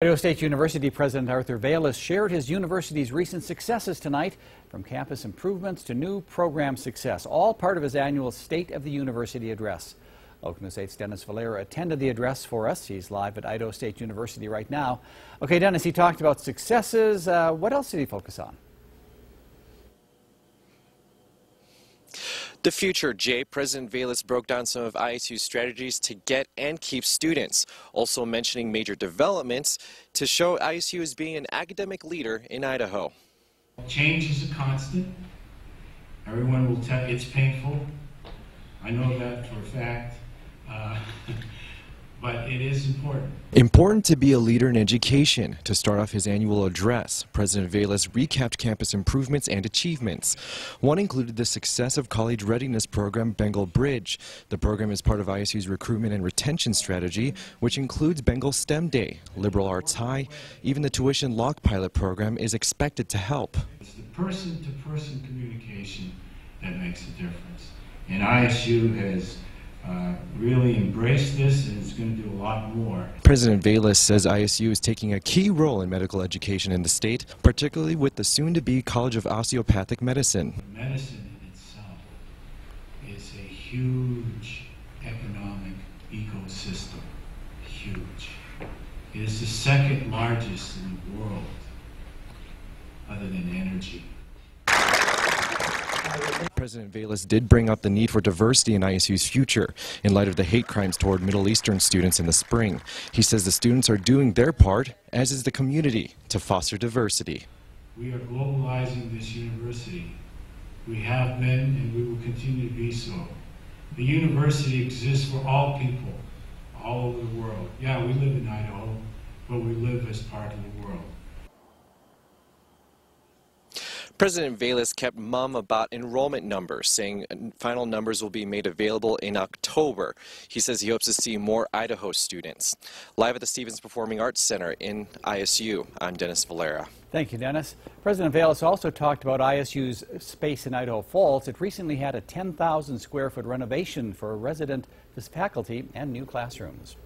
Idaho State University President Arthur Vailas shared his university's recent successes tonight, from campus improvements to new program success, all part of his annual State of the University address. Local 8's Dennis Valera attended the address for us. He's live at Idaho State University right now. Okay, Dennis, he talked about successes. Uh, what else did he focus on? The future, Jay, President Vailas broke down some of ISU's strategies to get and keep students, also mentioning major developments to show ISU as being an academic leader in Idaho. Change is a constant. Everyone will tell it's painful. I know that for a fact. Uh, but it is important. Important to be a leader in education. To start off his annual address, President Vailas recapped campus improvements and achievements. One included the success of college readiness program Bengal Bridge. The program is part of ISU's recruitment and retention strategy, which includes Bengal STEM Day, liberal arts high. Even the tuition lock pilot program is expected to help. It's the person-to-person -person communication that makes a difference. And ISU has uh, really embrace this and it's going to do a lot more. President Vailas says ISU is taking a key role in medical education in the state, particularly with the soon-to-be College of Osteopathic Medicine. Medicine in itself is a huge economic ecosystem. Huge. It is the second largest in the world, other than energy. President Vailas did bring up the need for diversity in ISU's future in light of the hate crimes toward Middle Eastern students in the spring. He says the students are doing their part, as is the community, to foster diversity. We are globalizing this university. We have been and we will continue to be so. The university exists for all people, all over the world. Yeah, we live in Idaho, but we live as part of the world. President Vailas kept mum about enrollment numbers, saying uh, final numbers will be made available in October. He says he hopes to see more Idaho students. Live at the Stephens Performing Arts Center in ISU, I'm Dennis Valera. Thank you, Dennis. President Vailas also talked about ISU's space in Idaho Falls. It recently had a 10,000 square foot renovation for resident faculty and new classrooms.